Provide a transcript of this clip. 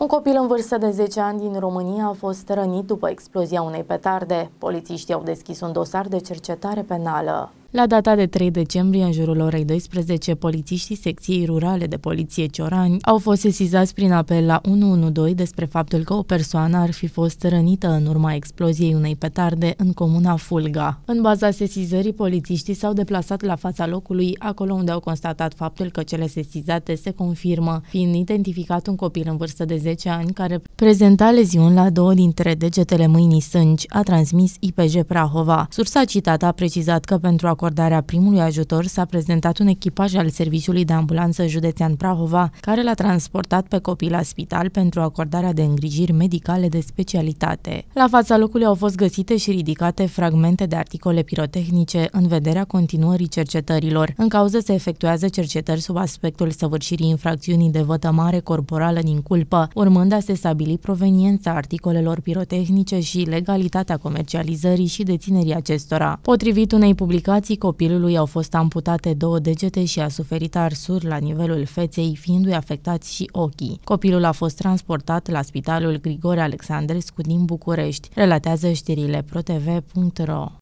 Un copil în vârstă de 10 ani din România a fost rănit după explozia unei petarde. Polițiștii au deschis un dosar de cercetare penală. La data de 3 decembrie, în jurul orei 12, polițiștii secției rurale de poliție Ciorani au fost sesizați prin apel la 112 despre faptul că o persoană ar fi fost rănită în urma exploziei unei petarde în comuna Fulga. În baza sesizării, polițiștii s-au deplasat la fața locului, acolo unde au constatat faptul că cele sesizate se confirmă, fiind identificat un copil în vârstă de 10 ani care prezenta leziuni la două dintre degetele mâinii sângi, a transmis IPJ Prahova. Sursa citată a precizat că pentru a acordarea primului ajutor s-a prezentat un echipaj al Serviciului de Ambulanță Județean Prahova, care l-a transportat pe copil la spital pentru acordarea de îngrijiri medicale de specialitate. La fața locului au fost găsite și ridicate fragmente de articole pirotehnice în vederea continuării cercetărilor. În cauză se efectuează cercetări sub aspectul săvârșirii infracțiunii de vătămare corporală din culpă, urmând a se stabili proveniența articolelor pirotehnice și legalitatea comercializării și deținerii acestora. Potrivit unei publicații Părinții copilului au fost amputate două degete și a suferit arsuri la nivelul feței, fiindu-i afectați și ochii. Copilul a fost transportat la Spitalul Grigore Alexandrescu din București, relatează știrile protv.ro.